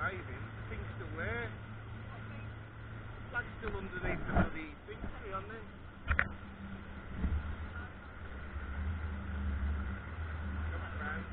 waving. The thing's still there. Flag's still underneath the bloody thing. On then. Go back round.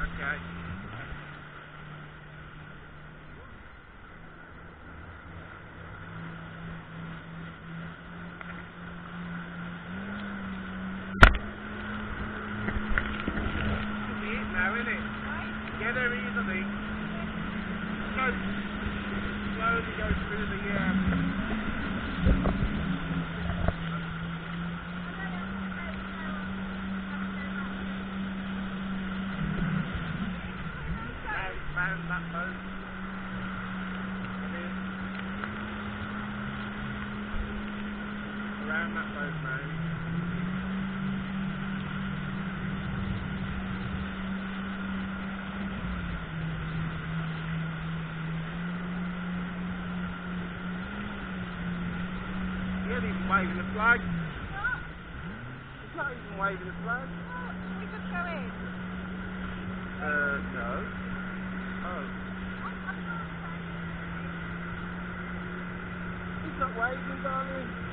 Okay. Should be it now, innit? Get there easily. Go slowly go through the um round, round that boat. And then around ain't even waving the flag. He's not even waving the flag. Uh, no. Oh. He's not waving, darling.